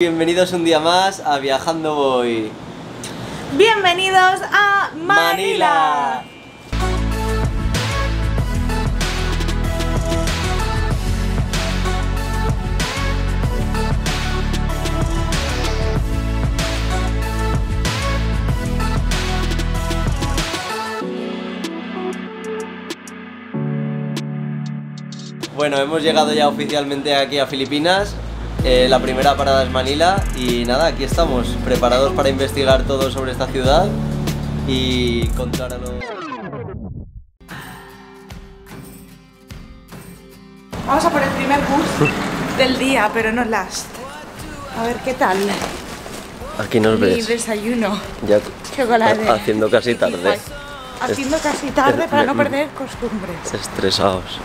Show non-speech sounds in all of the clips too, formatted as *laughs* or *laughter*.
Bienvenidos un día más a Viajando Voy. Bienvenidos a Manila. Bueno, hemos llegado ya oficialmente aquí a Filipinas. Eh, la primera parada es Manila y nada, aquí estamos, preparados para investigar todo sobre esta ciudad y contar a los... Vamos a por el primer bus del día, pero no last. A ver qué tal. Aquí nos Mi ves, desayuno. ya Chocolate. haciendo casi tarde, Haciendo casi tarde para no perder costumbres. estresados.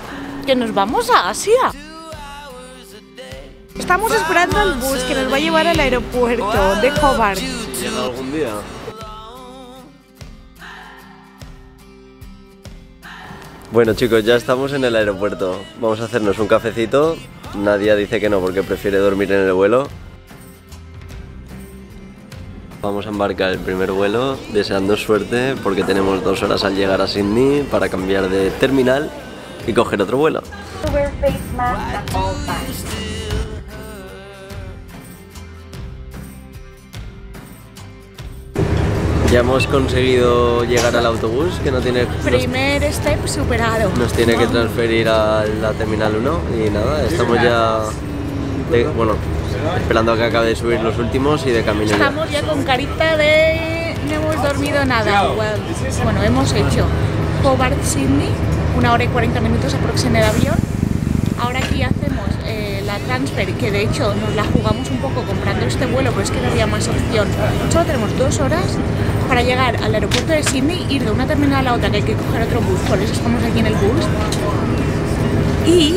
Que nos vamos a Asia. Estamos esperando al bus que nos va a llevar al aeropuerto de Hobart. ¿Llega algún día? Bueno chicos, ya estamos en el aeropuerto. Vamos a hacernos un cafecito. Nadia dice que no porque prefiere dormir en el vuelo. Vamos a embarcar el primer vuelo, deseando suerte porque tenemos dos horas al llegar a Sydney para cambiar de terminal y coger otro vuelo. Ya hemos conseguido llegar al autobús que no tiene, nos, Primer step superado. nos tiene que transferir a la terminal 1 y nada, estamos ya de- bueno, esperando a que acabe de subir los últimos y de camino ya. Estamos ya con carita de no hemos dormido nada. Well, bueno, hemos hecho Hobart Sydney, una hora y 40 minutos aproximadamente de avión. Ahora aquí hacemos eh, la transfer, que de hecho nos la jugamos un poco comprando este vuelo, pero es que no había más opción. Solo tenemos dos horas para llegar al aeropuerto de Sydney, ir de una terminal a la otra, que hay que coger otro bus, por eso estamos aquí en el bus. Y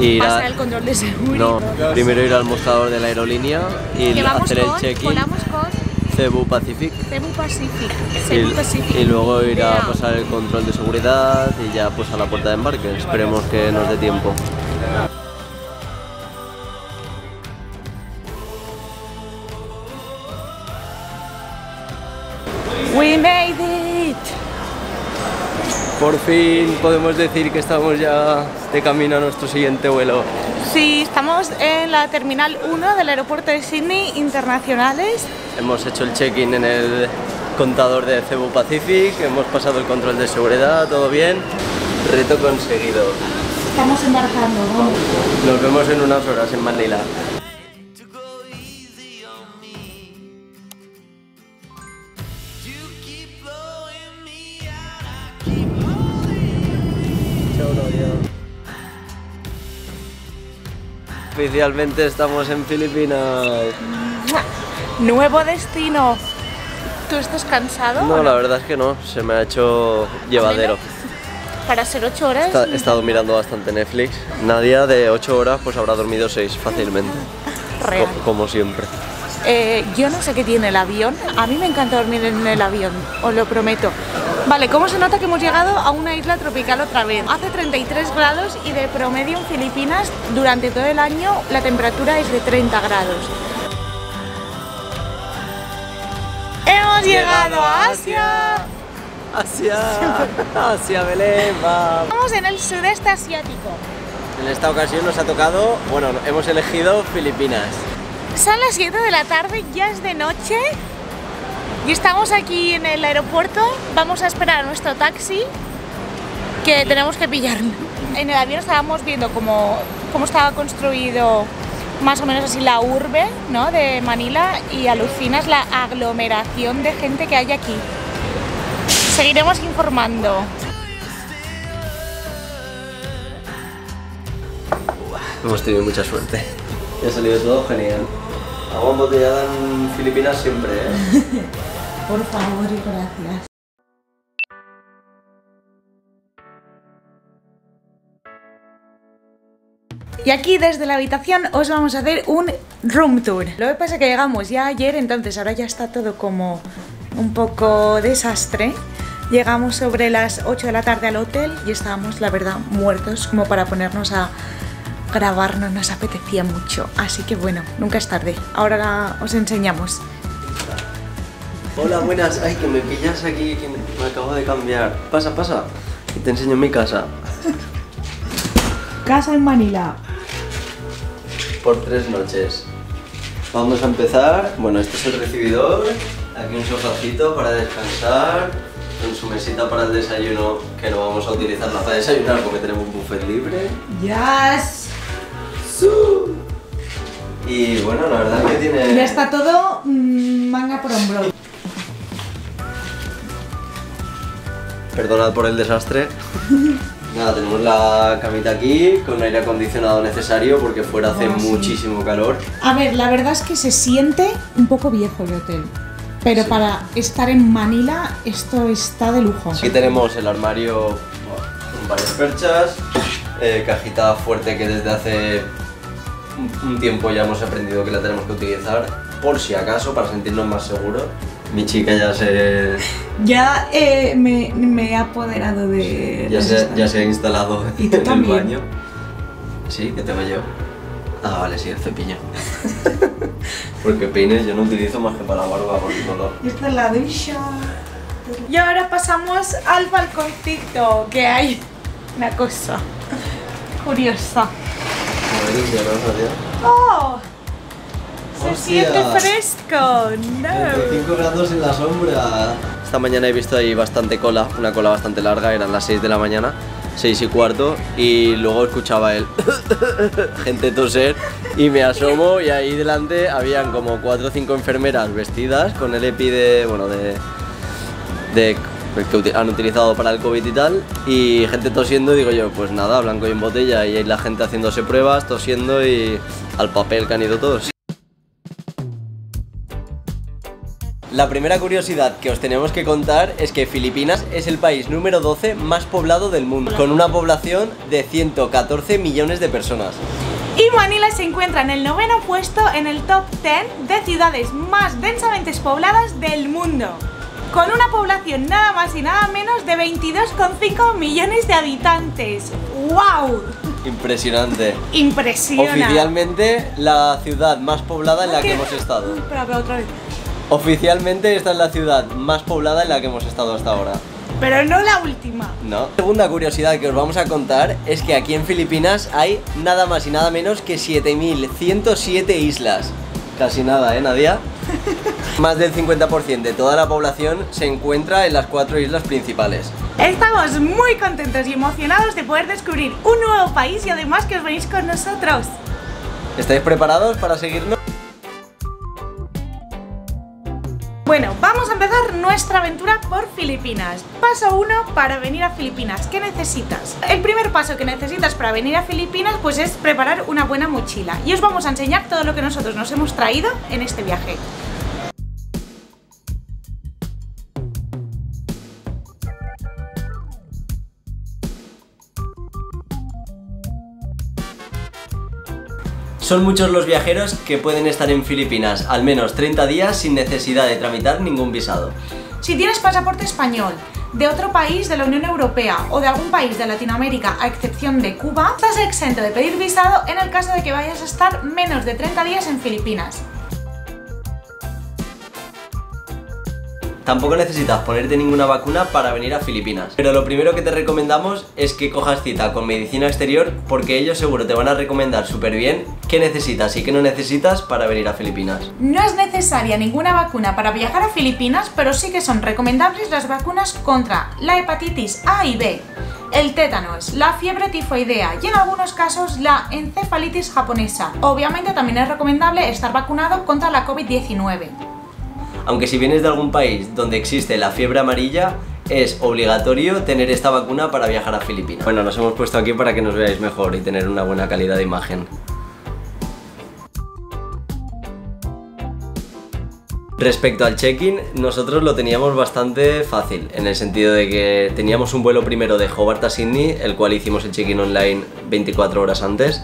Ir a- pasar el control de seguridad. no, primero ir al mostrador de la aerolínea y hacer el check-in Cebu Pacific Cebu Pacific. y, Cebu Pacific. y luego ir a pasar el control de seguridad y ya pues a la puerta de embarque. Esperemos que nos dé tiempo. Por fin podemos decir que estamos ya de camino a nuestro siguiente vuelo. Sí, estamos en la terminal 1 del aeropuerto de Sydney Internacionales. Hemos hecho el check-in en el contador de Cebu Pacific, hemos pasado el control de seguridad, todo bien. Reto conseguido. Estamos embarcando, vamos. Nos vemos en unas horas en Manila. Oficialmente estamos en Filipinas. Nuevo destino. ¿Tú estás cansado? No, la verdad es que no, se me ha hecho llevadero. Para ser 8 horas. He estado mirando bastante Netflix. Nadia de 8 horas pues habrá dormido 6 fácilmente. Real. Co- como siempre. Eh, yo no sé qué tiene el avión. A mí me encanta dormir en el avión, os lo prometo. Vale, ¿cómo se nota que hemos llegado a una isla tropical otra vez? Hace 33 grados y de promedio en Filipinas durante todo el año la temperatura es de 30 grados. ¡Hemos llegado a Asia! Asia, *laughs* Asia Belén, va. Estamos en el sudeste asiático. En esta ocasión nos ha tocado, bueno, hemos elegido Filipinas. Son las 7 de la tarde, ya es de noche y estamos aquí en el aeropuerto. Vamos a esperar a nuestro taxi que tenemos que pillar. En el avión estábamos viendo cómo, cómo estaba construido más o menos así la urbe ¿no? de Manila y alucinas la aglomeración de gente que hay aquí. Seguiremos informando. Hemos tenido mucha suerte. Y ha salido todo genial. Agua embotellada en Filipinas siempre, ¿eh? *laughs* Por favor y gracias. Y aquí desde la habitación os vamos a hacer un room tour. Lo que pasa es que llegamos ya ayer, entonces ahora ya está todo como un poco desastre. Llegamos sobre las 8 de la tarde al hotel y estábamos, la verdad, muertos como para ponernos a, grabar no nos apetecía mucho, así que bueno, nunca es tarde. Ahora os enseñamos. Hola, buenas. Ay, que me pillas aquí, que me acabo de cambiar. Pasa, pasa. Y te enseño mi casa. Casa en Manila. Por tres noches. Vamos a empezar. Bueno, este es el recibidor. Aquí un sofacito para descansar. Con su mesita para el desayuno, que no vamos a utilizarla para desayunar porque tenemos un buffet libre. Yes. Y bueno, la verdad es que tiene... Ya está todo mm, manga por hombro. Perdonad por el desastre. *laughs* Nada, tenemos la camita aquí con aire acondicionado necesario porque fuera hace Ah, sí. muchísimo calor. A ver, la verdad es que se siente un poco viejo el hotel. Pero Sí. para estar en Manila, esto está de lujo. Aquí tenemos el armario con varias perchas, eh, cajita fuerte que desde hace un- un tiempo ya hemos aprendido que la tenemos que utilizar por si acaso, para sentirnos más seguros. Mi chica ya se, Ya eh, me, me he apoderado de. ya se, ya se ha instalado ¿Y tú en el baño. Sí, que tengo yo. Ah, vale, sí, el cepillo. *laughs* Porque peines yo no utilizo más que para la barba por el color. Esta es la ducha. Y ahora pasamos al balconcito, que hay una cosa curiosa. A ver, ya no sabía. ¡Oh! Siente fresco. No. 35 grados en la sombra. Esta mañana he visto ahí bastante cola, una cola bastante larga, eran las 6 de la mañana, 6 y cuarto, y luego escuchaba el *laughs* gente toser y me asomo y ahí delante habían como 4 o 5 enfermeras vestidas con el EPI de, bueno, de, de que han utilizado para el COVID y tal, y gente tosiendo, y digo yo, pues nada, blanco y en botella, y ahí la gente haciéndose pruebas, tosiendo y al papel que han ido todos. La primera curiosidad que os tenemos que contar es que Filipinas es el país número 12 más poblado del mundo, con una población de 114 millones de personas. Y Manila se encuentra en el noveno puesto en el top 10 de ciudades más densamente pobladas del mundo. Con una población nada más y nada menos de 22,5 millones de habitantes. ¡Wow! Impresionante. Impresiona. Oficialmente la ciudad más poblada en la que hemos estado. Espera, espera, otra vez. Oficialmente esta es la ciudad más poblada en la que hemos estado hasta ahora. Pero no la última. No. Segunda curiosidad que os vamos a contar es que aquí en Filipinas hay nada más y nada menos que 7.107 islas. Casi nada, ¿eh, Nadia? *laughs* Más del 50% de toda la población se encuentra en las cuatro islas principales. Estamos muy contentos y emocionados de poder descubrir un nuevo país y además que os venís con nosotros. ¿Estáis preparados para seguirnos? Nuestra aventura por Filipinas. Paso 1 para venir a Filipinas. ¿Qué necesitas? El primer paso que necesitas para venir a Filipinas pues es preparar una buena mochila. Y os vamos a enseñar todo lo que nosotros nos hemos traído en este viaje. Son muchos los viajeros que pueden estar en Filipinas al menos 30 días sin necesidad de tramitar ningún visado. Si tienes pasaporte español, de otro país de la Unión Europea o de algún país de Latinoamérica, a excepción de Cuba, estás exento de pedir visado en el caso de que vayas a estar menos de 30 días en Filipinas. Tampoco necesitas ponerte ninguna vacuna para venir a Filipinas. Pero lo primero que te recomendamos es que cojas cita con medicina exterior porque ellos seguro te van a recomendar súper bien qué necesitas y qué no necesitas para venir a Filipinas. No es necesaria ninguna vacuna para viajar a Filipinas, pero sí que son recomendables las vacunas contra la hepatitis A y B, el tétanos, la fiebre tifoidea y en algunos casos la encefalitis japonesa. Obviamente también es recomendable estar vacunado contra la COVID-19. Aunque si vienes de algún país donde existe la fiebre amarilla, es obligatorio tener esta vacuna para viajar a Filipinas. Bueno, nos hemos puesto aquí para que nos veáis mejor y tener una buena calidad de imagen. Respecto al check-in, nosotros lo teníamos bastante fácil, en el sentido de que teníamos un vuelo primero de Hobart a Sydney, el cual hicimos el check-in online 24 horas antes,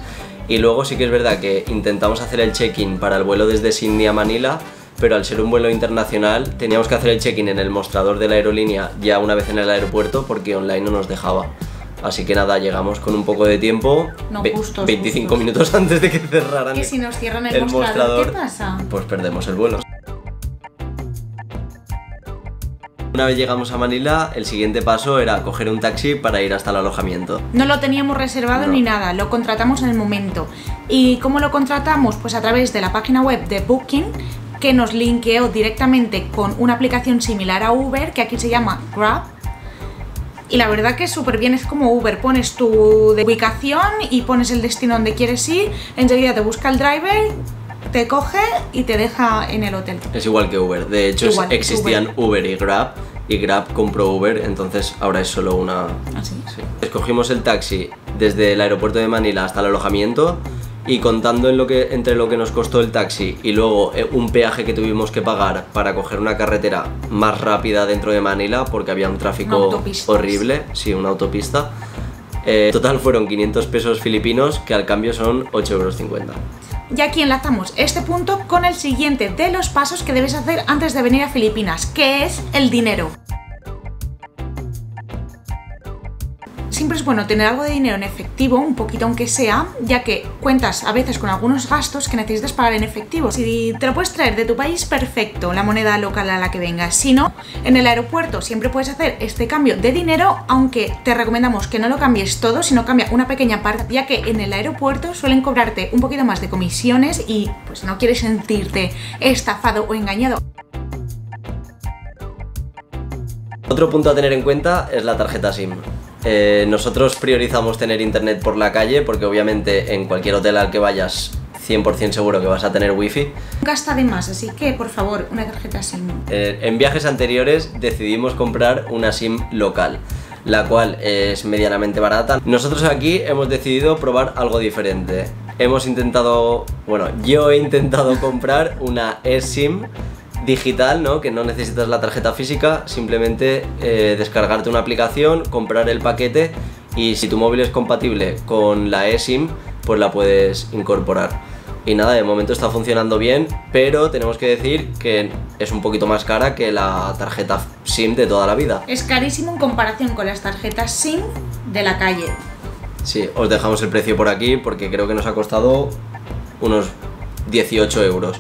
y luego sí que es verdad que intentamos hacer el check-in para el vuelo desde Sydney a Manila, pero al ser un vuelo internacional teníamos que hacer el check-in en el mostrador de la aerolínea ya una vez en el aeropuerto porque online no nos dejaba. Así que nada, llegamos con un poco de tiempo. No, ve- justos, 25 justos. minutos *laughs* antes de que cerraran Que si nos cierran el, el mostrador, mostrador, ¿qué pasa? pues perdemos el vuelo. Una vez llegamos a Manila, el siguiente paso era coger un taxi para ir hasta el alojamiento. No lo teníamos reservado No. ni nada, lo contratamos en el momento. ¿Y cómo lo contratamos? Pues a través de la página web de Booking, que nos linkeó directamente con una aplicación similar a Uber, que aquí se llama Grab. Y la verdad que es súper bien, es como Uber, pones tu ubicación y pones el destino donde quieres ir, enseguida te busca el driver, te coge y te deja en el hotel. Es igual que Uber. De hecho, Igual existían Uber. y Grab. Y Grab compró Uber, entonces ahora es solo una. Así. Sí. Escogimos el taxi desde el aeropuerto de Manila hasta el alojamiento. Y contando en lo que, entre lo que nos costó el taxi y luego eh, un peaje que tuvimos que pagar para coger una carretera más rápida dentro de Manila porque había un tráfico horrible, sí, una autopista. Eh, total fueron 500 pesos filipinos que al cambio son 8,50 euros. Y aquí enlazamos este punto con el siguiente de los pasos que debes hacer antes de venir a Filipinas, que es el dinero. Siempre es bueno tener algo de dinero en efectivo, un poquito aunque sea, ya que cuentas a veces con algunos gastos que necesitas pagar en efectivo. Si te lo puedes traer de tu país, perfecto, la moneda local a la que vengas. Si no, en el aeropuerto siempre puedes hacer este cambio de dinero, aunque te recomendamos que no lo cambies todo, sino cambia una pequeña parte, ya que en el aeropuerto suelen cobrarte un poquito más de comisiones y pues no quieres sentirte estafado o engañado. Otro punto a tener en cuenta es la tarjeta SIM. Eh, nosotros priorizamos tener internet por la calle porque obviamente en cualquier hotel al que vayas 100% seguro que vas a tener wifi. Está de más, así que por favor, una tarjeta SIM. Eh, en viajes anteriores decidimos comprar una SIM local, la cual es medianamente barata. Nosotros aquí hemos decidido probar algo diferente. Hemos intentado, bueno, yo he intentado comprar una eSIM digital, ¿no? Que no necesitas la tarjeta física, simplemente eh, descargarte una aplicación, comprar el paquete y si tu móvil es compatible con la eSIM, pues la puedes incorporar. Y nada, de momento está funcionando bien, pero tenemos que decir que es un poquito más cara que la tarjeta SIM de toda la vida. Es carísimo en comparación con las tarjetas SIM de la calle. Sí, os dejamos el precio por aquí porque creo que nos ha costado unos 18 euros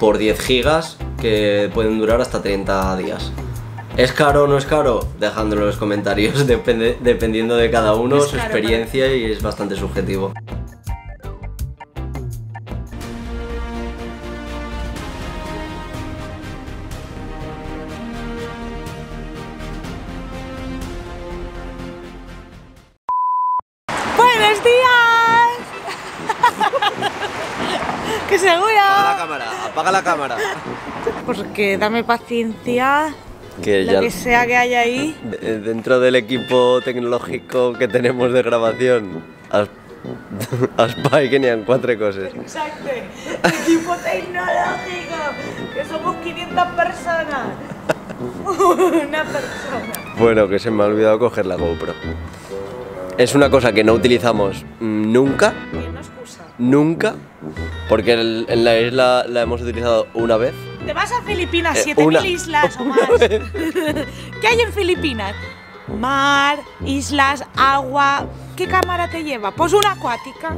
por 10 gigas que pueden durar hasta 30 días. ¿Es caro o no es caro? Dejadlo en los comentarios, *laughs* depende, dependiendo de cada uno, Es su caro, experiencia y es bastante subjetivo. Porque dame paciencia, Que lo que sea que haya ahí. *laughs* de- dentro del equipo tecnológico que tenemos de grabación, as, *laughs* aspai que ni en cuatro cosas. Exacto, equipo tecnológico, que somos 500 personas. *laughs* Una persona. Bueno, que se me ha olvidado coger la GoPro. Es una cosa que no utilizamos nunca, nunca, porque en la isla la hemos utilizado una vez. Te vas a Filipinas, Eh, 7.000 una- islas o más. *laughs* ¿Qué hay en Filipinas? Mar, islas, agua. ¿Qué cámara te lleva? Pues una acuática.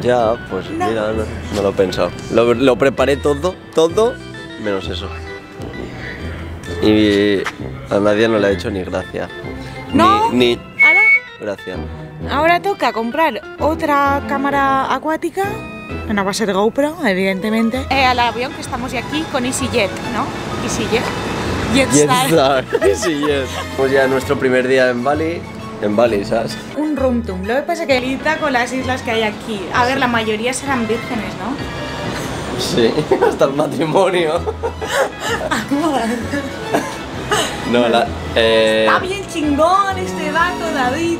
Ya, pues No. mira, no, no lo he pensado. Lo, lo preparé todo, todo, menos eso. Y a nadie no le ha hecho ni gracia. No. Ni, ni Ahora, gracia. ahora toca comprar otra cámara acuática. Que no va a ser GoPro, evidentemente. Eh, al avión que estamos ya aquí con EasyJet, ¿no? EasyJet. Jetstar. Jetstar. *laughs* yes. Pues ya nuestro primer día en Bali. En Bali, ¿sabes? Un room tour. Lo que pasa es que lita con las islas que hay aquí. A ver, la mayoría serán vírgenes, ¿no? Sí, *laughs* hasta el matrimonio. *laughs* No, la. Eh, Está bien chingón este dato, David.